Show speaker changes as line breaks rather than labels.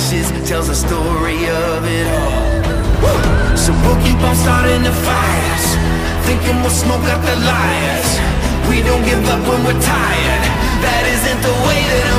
ashes tells the story of it all. So we'll keep on starting the fires Thinking we'll smoke out the liars We don't give up when we're tired. That isn't the way that